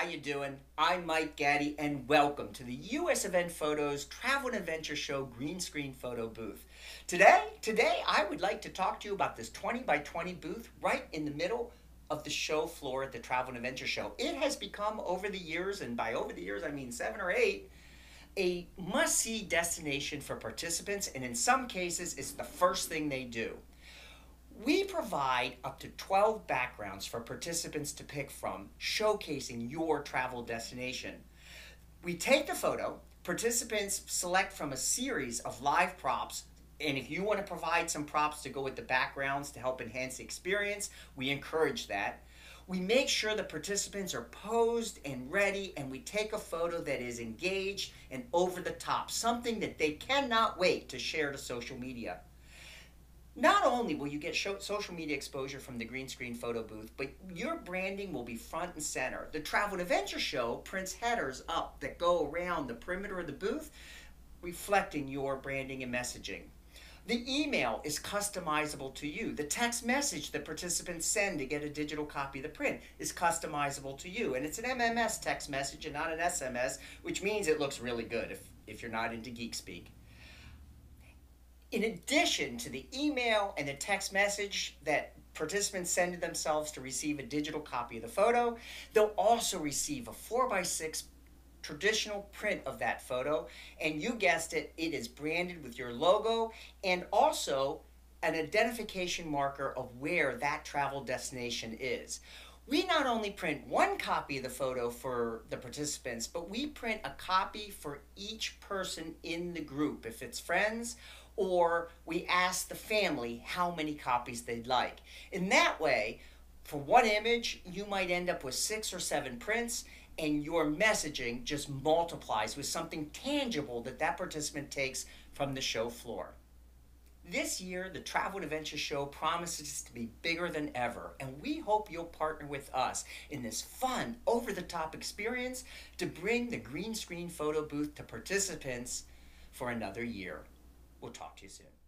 How you doing? I'm Mike Gatty, and welcome to the U.S. Event Photos Travel and Adventure Show green screen photo booth. Today, today I would like to talk to you about this 20 by 20 booth right in the middle of the show floor at the Travel and Adventure Show. It has become over the years, and by over the years I mean seven or eight, a must-see destination for participants, and in some cases, it's the first thing they do. We provide up to 12 backgrounds for participants to pick from, showcasing your travel destination. We take the photo, participants select from a series of live props, and if you want to provide some props to go with the backgrounds to help enhance the experience, we encourage that. We make sure the participants are posed and ready, and we take a photo that is engaged and over the top, something that they cannot wait to share to social media. Not only will you get show, social media exposure from the green screen photo booth, but your branding will be front and center. The Travel and Adventure Show prints headers up that go around the perimeter of the booth, reflecting your branding and messaging. The email is customizable to you. The text message that participants send to get a digital copy of the print is customizable to you. And it's an MMS text message and not an SMS, which means it looks really good if, if you're not into geek speak in addition to the email and the text message that participants send to themselves to receive a digital copy of the photo, they'll also receive a 4x6 traditional print of that photo. And you guessed it, it is branded with your logo and also an identification marker of where that travel destination is. We not only print one copy of the photo for the participants, but we print a copy for each person in the group. If it's friends or we ask the family how many copies they'd like. In that way, for one image, you might end up with six or seven prints, and your messaging just multiplies with something tangible that that participant takes from the show floor. This year, the Travel and Adventure Show promises to be bigger than ever, and we hope you'll partner with us in this fun, over the top experience to bring the green screen photo booth to participants for another year. We'll talk to you soon.